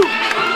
Woo!